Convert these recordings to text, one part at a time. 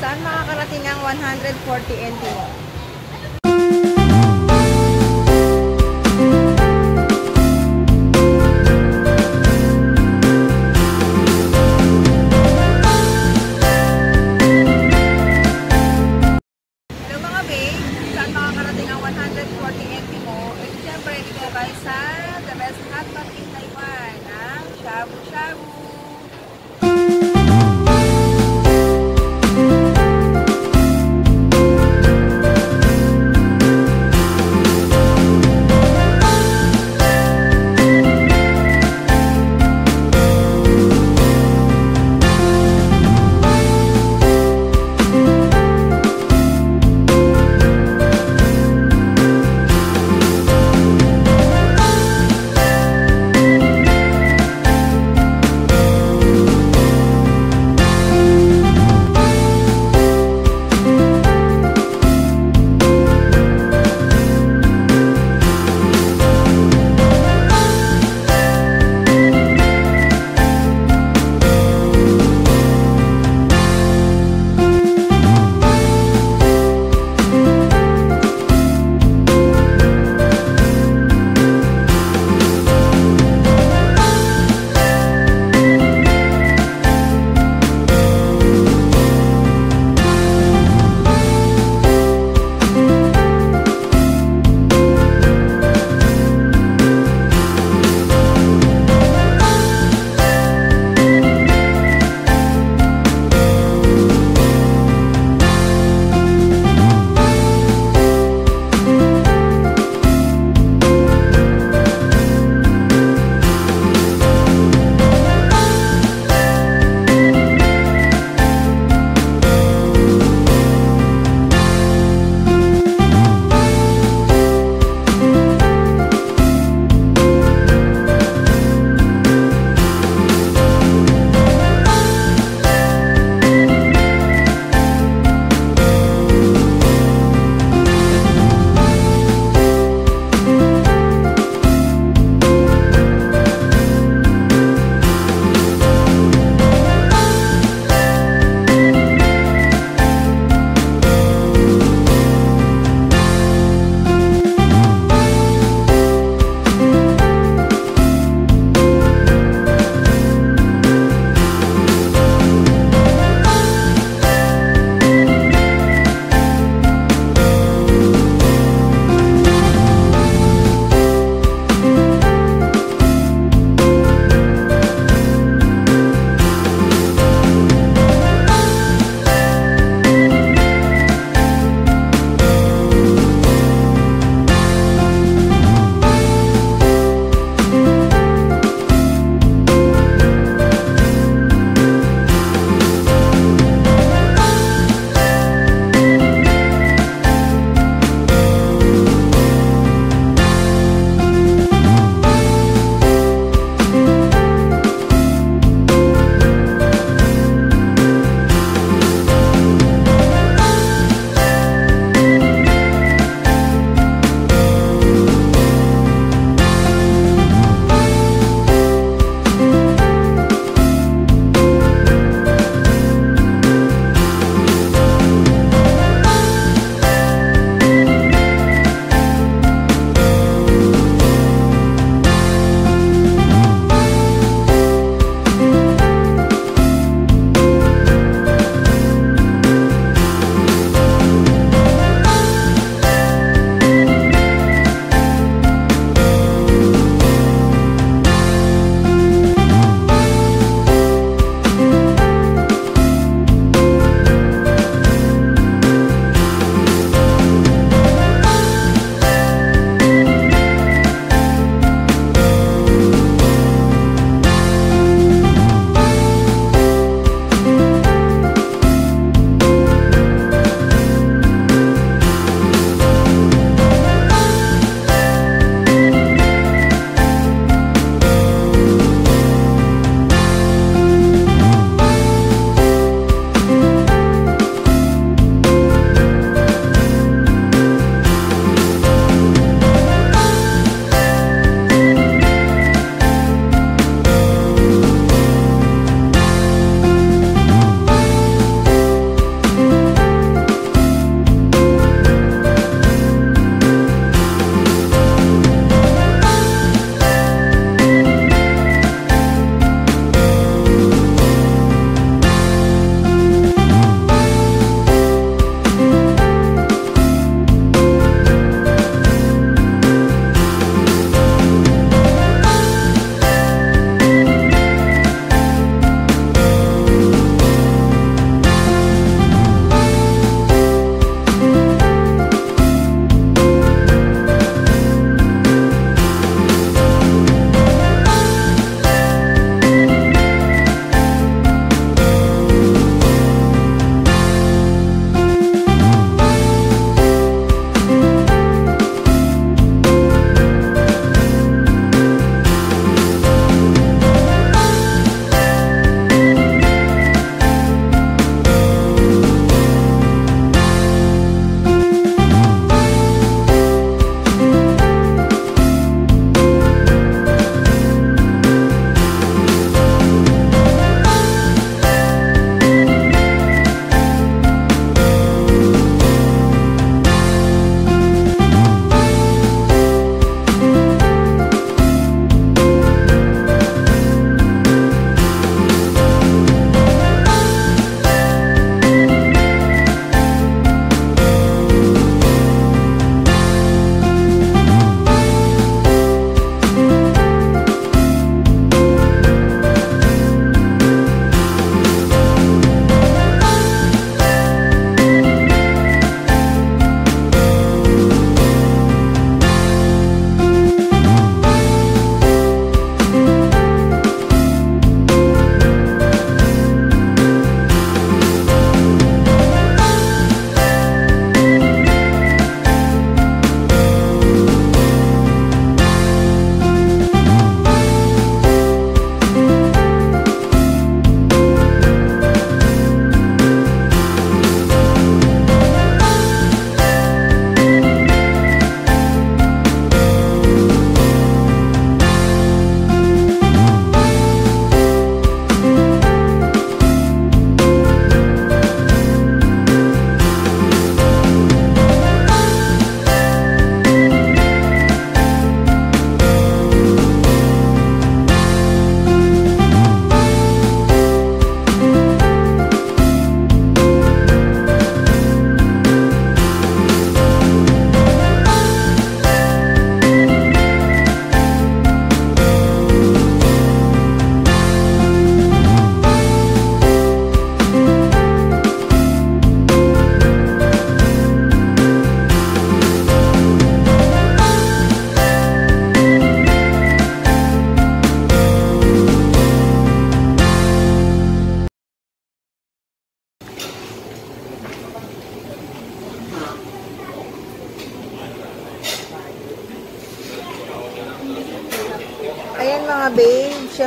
Saan makakarating ang 140 NT mo? Hello mga babe, saan makakarating ang 140 NT mo? Eh, siyempre, dito tayo sa the best hotdog in Taiwan, ang Shabu Shabu.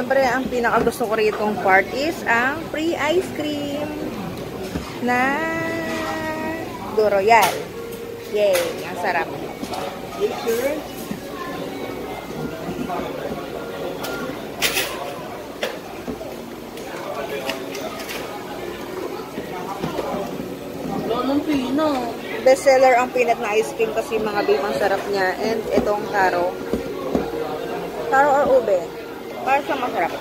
Babe, syempre ang pinakagusto ko rito part is ang free ice cream na Do Royal. Yay! Ang sarap. Lolong Pino. Best seller ang peanut na ice cream kasi mga babe ang sarap niya. And itong taro. Taro or ube. Para siyang masarap.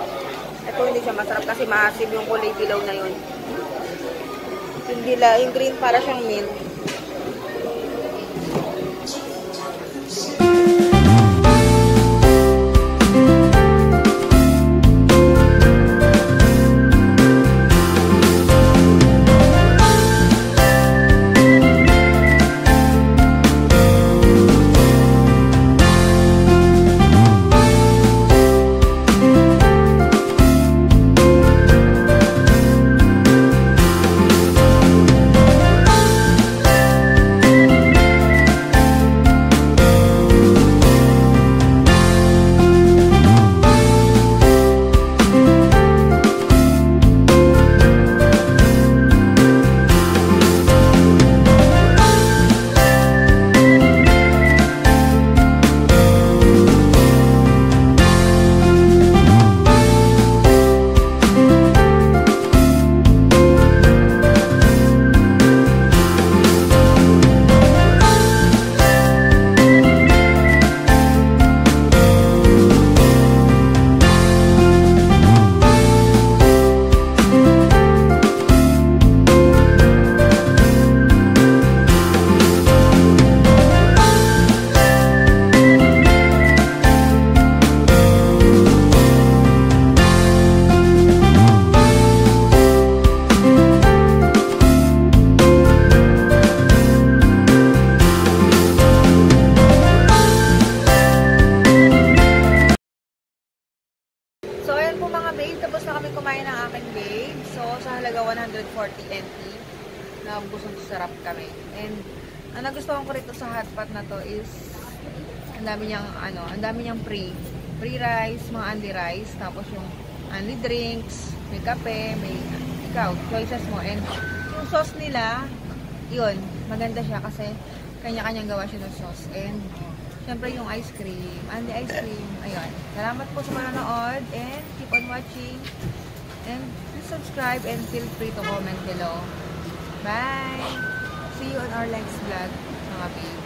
Ito hindi siya masarap kasi maasim yung kulay dilaw na yun. Yung dilaw, yung green para siyang mint. Babe. So, sa halaga 140 NT, na busong sarap kami. And, ang nagustuhan ko rito sa hotpot na to is, ang dami niyang, ano, ang dami niyang free. Free rice, mga unli rice, tapos yung unli drinks, may kape, may, ikaw, choices mo. And, yung sauce nila, yun, maganda siya kasi kanya-kanyang gawa siya ng sauce. And, Siyempre yung ice cream, and the ice cream, ayun. Salamat po sa manonood and keep on watching. And please subscribe and feel free to comment below. Bye! See you on our next vlog, mga babe.